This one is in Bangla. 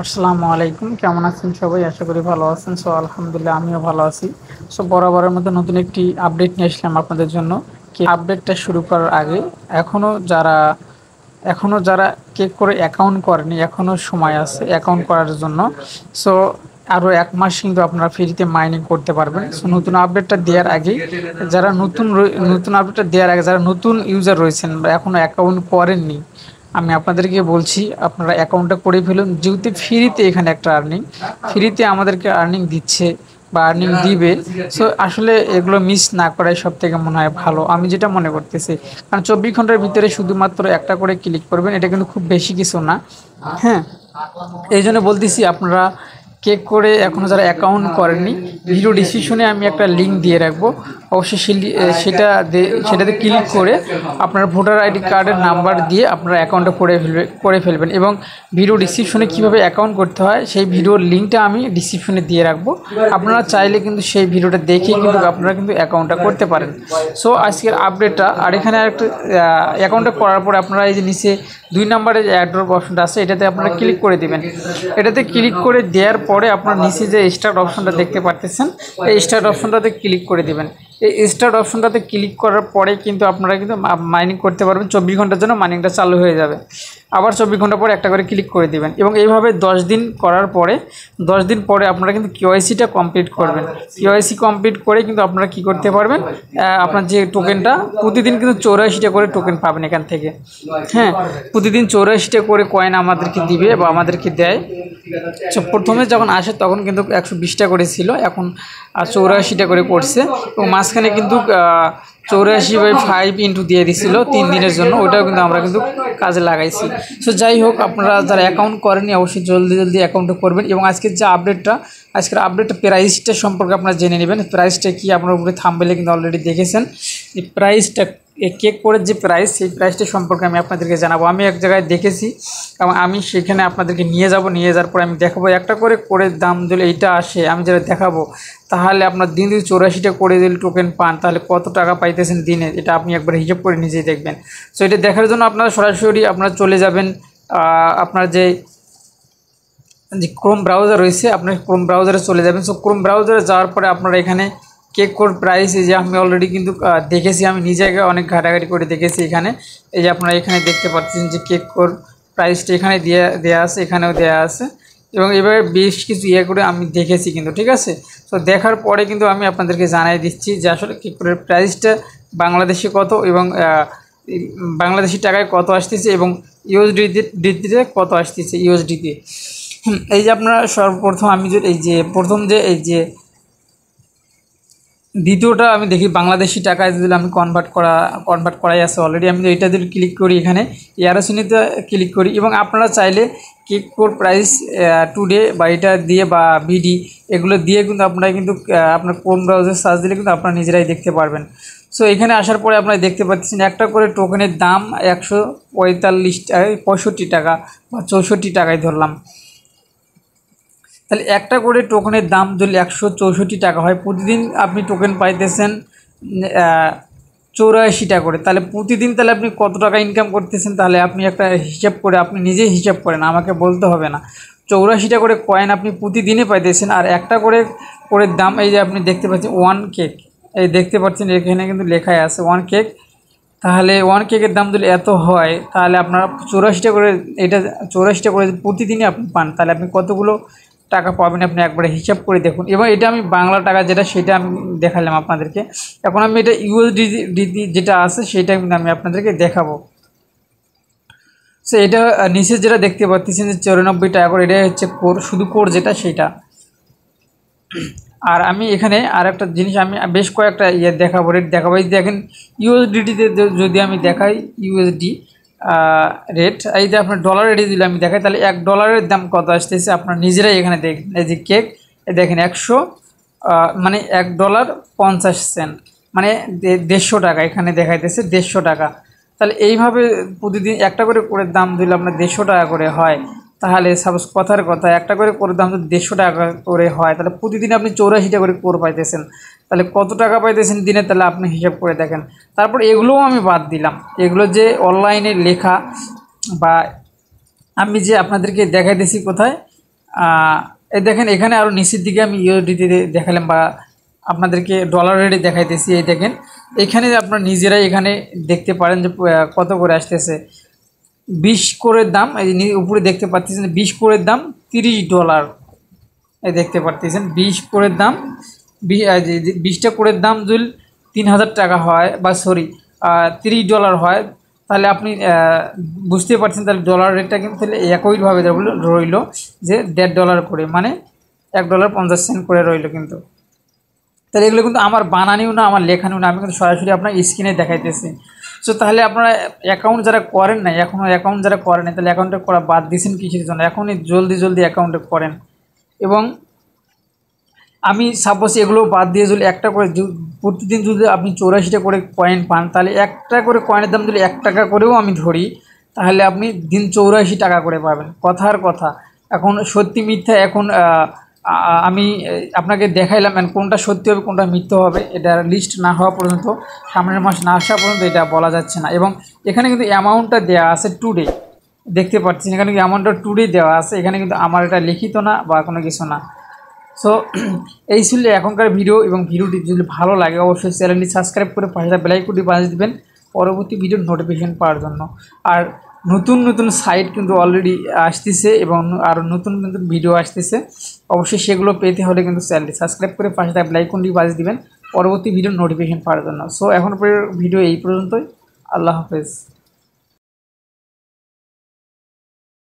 আসসালামু আলাইকুম। কেমন আছেন সবাই? আশা করি ভালো আছেন। সো, আলহামদুলিল্লাহ, আমিও ভালো আছি। সো, বরাবরের মতো নতুন একটি আপডেট নিয়ে আসলাম আপনাদের জন্য। কি আপডেটটা শুরু করার আগে এখনও যারা এখনও যারা কেক করে অ্যাকাউন্ট করেনি এখনও সময় আছে অ্যাকাউন্ট করার জন্য। সো আরও এক মাস কিন্তু আপনারা ফ্রিতে মাইনিং করতে পারবেন। সো, নতুন আপডেটটা দেওয়ার আগে যারা নতুন নতুন আপডেটটা দেওয়ার আগে, যারা নতুন ইউজার রয়েছেন বা এখনও অ্যাকাউন্ট করেননি আমি আপনাদেরকে বলছি, আপনারা অ্যাকাউন্টটা করে ফেলুন। যেহেতু ফ্রিতে এখানে একটা আর্নিং ফ্রিতে আমাদেরকে আর্নিং দিচ্ছে বা আর্নিং দিবে। সো আসলে এগুলো মিস না করাই সব থেকে মনে হয় ভালো। আমি যেটা মনে করতেছি, কারণ চব্বিশ ঘণ্টার ভিতরে শুধুমাত্র একটা করে ক্লিক করবেন, এটা কিন্তু খুব বেশি কিছু না। হ্যাঁ এই জন্য বলতেছি, আপনারা কেক করে এখনও যারা অ্যাকাউন্ট করেননি ভিডিও ডিসক্রিপশনে আমি একটা লিঙ্ক দিয়ে রাখব। অবশ্যই সেটা সেটাতে ক্লিক করে আপনার ভোটার আইডি কার্ডের নাম্বার দিয়ে আপনার অ্যাকাউন্টটা করে ফেলবে করে ফেলবেন এবং ভিডিও ডিসক্রিপশনে কীভাবে অ্যাকাউন্ট করতে হয় সেই ভিডিওর লিঙ্কটা আমি ডিসক্রিপশনে দিয়ে রাখব। আপনারা চাইলে কিন্তু সেই ভিডিওটা দেখেই কিন্তু আপনারা কিন্তু অ্যাকাউন্টটা করতে পারেন। সো আজকের আপডেটটা আর এখানে একটা অ্যাকাউন্টটা করার পরে আপনারা এই যে নিচে দুই নম্বরের অ্যাড্রপ অপশনটা আছে এটাতে আপনারা ক্লিক করে দেবেন। এটাতে ক্লিক করে দেওয়ার পরে আপনার নিচে যে স্টার্ট অপশনটা দেখতে পারতেছেন এই স্টার্ট অপশনটাতে ক্লিক করে দিবেন। এই স্টার্ট অপশনটাতে ক্লিক করার পরে কিন্তু আপনারা কিন্তু মাইনিং করতে পারবেন। চব্বিশ ঘণ্টার জন্য মাইনিংটা চালু হয়ে যাবে। আবার চব্বিশ ঘণ্টা পরে একটা করে ক্লিক করে দিবেন। এবং এইভাবে দশ দিন করার পরে, দশ দিন পরে আপনারা কিন্তু কেওয়াইসিটা কমপ্লিট করবেন। কেওয়াইসি কমপ্লিট করে কিন্তু আপনারা কি করতে পারবেন? আপনার যে টোকেনটা প্রতিদিন কিন্তু চৌরাশিটা করে টোকেন পাবেন এখান থেকে। হ্যাঁ প্রতিদিন চৌরাশিটা করে কয়েন আমাদেরকে দিবে বা আমাদেরকে দেয়। তো প্রথমে যখন আসে তখন কিন্তু একশো বিশটা করে ছিল, এখন চৌরাশিটা করে করছে। এবং মাঝখানে কিন্তু চৌরাশি বাই ফাইভ ইন্টু দিয়ে দিছিল তিন দিনের জন্য ওটাও কিন্তু আমরা কিন্তু কাজে লাগাইছি। সো যাই হোক, আপনারা যারা অ্যাকাউন্ট করেনি অবশ্যই জলদি জলদি অ্যাকাউন্টটা করবেন। এবং আজকের যে আপডেটটা আজকের আপডেটটা প্রাইসটা সম্পর্কে আপনারা জেনে নেবেন। প্রাইসটা কি, আপনার উপরে থামবেলে কিন্তু অলরেডি দেখেছেন। এই প্রাইসটা কেক করে যে প্রাইস সেই প্রাইসটি সম্পর্কে আমি আপনাদেরকে জানাব। আমি এক জায়গায় দেখেছি, এবং আমি সেখানে আপনাদেরকে নিয়ে যাব। নিয়ে যাওয়ার পরে আমি দেখাবো, একটা করে করে দাম যদি এইটা আসে, আমি যেটা দেখাবো, তাহলে আপনার দিন যদি চৌরাশিটা করে যদি টোকেন পান, তাহলে কত টাকা পাইতেছেন দিনে? এটা আপনি একবার হিসেব করে নিজেই দেখবেন। সো এটা দেখার জন্য আপনারা সরাসরি আপনারা চলে যাবেন আপনার যে যে ক্রোম ব্রাউজার রয়েছে, আপনার ক্রোম ব্রাউজারে চলে যাবেন। সো ক্রোম ব্রাউজারে যাওয়ার পরে আপনারা এখানে কেক কোর প্রাইস এই যে আমি অলরেডি কিন্তু দেখেছি, আমি নিজে অনেক ঘাটাঘাটি করে দেখেছি এখানে। এই যে আপনারা এখানে দেখতে পাচ্ছেন যে কেক কোর প্রাইসটা এখানে দেওয়া দেওয়া আছে, এখানেও দেওয়া আছে। এবং এবারে বেশ কিছু ইয়ে করে আমি দেখেছি কিন্তু, ঠিক আছে? তো দেখার পরে কিন্তু আমি আপনাদেরকে জানাই দিচ্ছি যে আসলে কেক কোডের প্রাইসটা বাংলাদেশে কত এবং বাংলাদেশি টাকায় কত আসতেছে এবং ইউএসডিতে কত আসতেছে ইউএসডিতে এই যে আপনারা সর্বপ্রথম আমি যে, এই যে, প্রথম যে, এই যে দ্বিতীয়টা আমি দেখি, বাংলাদেশি টাকায় যদি আমি কনভার্ট করা কনভার্ট করাই আছে অলরেডি আমি এটা যদি ক্লিক করি এখানে এয়ারোসিনিতে ক্লিক করি এবং আপনারা চাইলে কেক কোড প্রাইস টুডে বা এটা দিয়ে বা বিডি এগুলো দিয়ে কিন্তু আপনারা কিন্তু আপনার কোন ব্রাউজার সার্চ দিলে কিন্তু আপনারা নিজেরাই দেখতে পারবেন। সো এখানে আসার পরে আপনারা দেখতে পাচ্ছেন একটা করে টোকেনের দাম একশো পঁয়তাল্লিশ পঁয়ষট্টি টাকা বা চৌষট্টি টাকায় ধরলাম। তাহলে একটা করে টোকেনের দাম যদি একশো চৌষট্টি টাকা হয়, প্রতিদিন আপনি টোকেন পাইতেছেন চৌরাশি টাকা করে। তাহলে প্রতিদিন তাহলে আপনি কত টাকা ইনকাম করতেছেন তাহলে আপনি একটা হিসাব করে, আপনি নিজেই হিসাব করেন, আমাকে বলতে হবে না। চৌরাশিটা করে কয়েন আপনি প্রতিদিনে পাইতেছেন, আর একটা করে করে দাম এই যে আপনি দেখতে পাচ্ছেন ওয়ান কেক এই দেখতে পাচ্ছেন, এখানে কিন্তু লেখাই আছে ওয়ান কেক তাহলে ওয়ান কেকের দাম যদি এত হয়, তাহলে আপনারা চৌরাশিটা করে, এটা চৌরাশিটা করে প্রতিদিনই আপনি পান, তাহলে আপনি কতগুলো টাকা পাবেন আপনি একবারে হিসাব করে দেখুন। এবং এটা আমি বাংলা টাকা যেটা সেটা আমি দেখালাম আপনাদেরকে। এখন আমি এটা ইউএসডি যেটা আছে সেটা আমি আপনাদেরকে দেখাবো। সো এটা নিচে যেটা দেখতে পাচ্ছেন যে চৌরানব্বই টাকা করে এটা হচ্ছে কোর, শুধু কোর যেটা সেটা। আর আমি এখানে আর একটা জিনিস, আমি বেশ কয়েকটা ইয়ে দেখাবো রেট দেখাবো। দেখেন ইউএসডিটিতে যদি আমি দেখাই ইউএসডি রেট এই যে আপনার ডলার রেটে যদি আমি দেখাই, তাহলে এক ডলারের দাম কত আসতেছে? আপনার নিজেরাই এখানে দেখেন এই যে কেক দেখেন একশো মানে এক ডলার পঞ্চাশ সেন্ট মানে দেড়শো টাকা, এখানে দেখাইতেছে দেড়শো টাকা। তাহলে এইভাবে প্রতিদিন একটা করে করে দাম দিলে আপনার দেড়শো টাকা করে হয়। তাহলে সাপোজ কথার কথা, একটা করে করে দাম যদি দেড়শো টাকা করে হয়, তাহলে প্রতিদিন আপনি চৌরাশিটা করে কোর পাইতেছেন। তাহলে কত টাকা পাইতেছেন দিনে? তাহলে আপনি হিসাব করে দেখেন। তারপর এগুলোও আমি বাদ দিলাম। এগুলো যে অনলাইনে লেখা বা আমি যে আপনাদেরকে দেখাইতেছি কোথায় এই দেখেন, এখানে আরও নিচের দিকে আমি ইউডিটি দেখালাম বা আপনাদেরকে ডলার রেটে দেখাইতেছি, এই দেখেন। এখানে আপনারা নিজেরাই এখানে দেখতে পারেন যে কত করে আসতেছে। বিশ করে দাম, এই উপরে দেখতে পাচ্ছেন বিশ করে দাম তিরিশ ডলার এই দেখতে পাচ্ছেন বিশ করে দাম বিশটা কোরের দাম যদি তিন হাজার টাকা হয়, বা সরি তিরিশ ডলার হয়। তাহলে আপনি বুঝতে পারছেন তাহলে ডলার রেটটা কিন্তু তাহলে একইভাবে রইল যে দেড় ডলার করে মানে এক ডলার পঞ্চাশ সেন্ট করে রইল কিন্তু। তাহলে এগুলো কিন্তু আমার বানানিও না, আমার লেখানিও না, আমি কিন্তু সরাসরি আপনার স্ক্রিনে দেখাইতেছি। সো তাহলে আপনারা অ্যাকাউন্ট যারা করেন না এখনও অ্যাকাউন্ট যারা করেন তাহলে অ্যাকাউন্টে করা বাদ দিয়েছেন কিসের জন্য, এখনই জলদি জলদি অ্যাকাউন্টে করেন। এবং আমি সাপোজ এগুলো বাদ দিয়ে যদি একটা করে প্রতিদিন যদি আপনি চৌরাশিটা করে কয়েন পান, তাহলে একটা করে কয়েনের দাম যদি এক টাকা করেও আমি ধরি, তাহলে আপনি দিন চৌরাশি টাকা করে পাবেন। কথার কথা। এখন সত্যি মিথ্যা, এখন আমি আপনাকে দেখাইলাম কোনটা সত্যি হবে, কোনটা মিথ্যা হবে, এটা লিস্ট না হওয়া পর্যন্ত, সামনের মাস না আসা পর্যন্ত এটা বলা যাচ্ছে না। এবং এখানে কিন্তু অ্যামাউন্টটা দেওয়া আছে টুডে দেখতে পাচ্ছেন, এখানে কিন্তু অ্যামাউন্টটা টুডে দেওয়া আছে, এখানে কিন্তু আমার এটা লিখিত না বা কোনো কিছু না। সো এই ছিল এখনকার ভিডিও এবং ভিডিওটি যদি ভালো লাগে অবশ্যই চ্যানেলটি সাবস্ক্রাইব করে পাশে বেলাইকুটি বাজিয়ে দেবেন পরবর্তী ভিডিওর নোটিফিকেশন পাওয়ার জন্য। আর নতুন নতুন সাইট কিন্তু অলরেডি আসতেছে এবং আর নতুন নতুন ভিডিও আসতেছে। অবশ্যই সেগুলো পেতে হলে কিন্তু চ্যানেলটি সাবস্ক্রাইব করে পাশে থাকা বেলাইকুনটি বাজিয়ে দিবেন। পরবর্তী ভিডিওর নোটিফিকেশন পাওয়ার জন্য। সো এখন ভিডিও এই পর্যন্তই। আল্লাহ হাফেজ।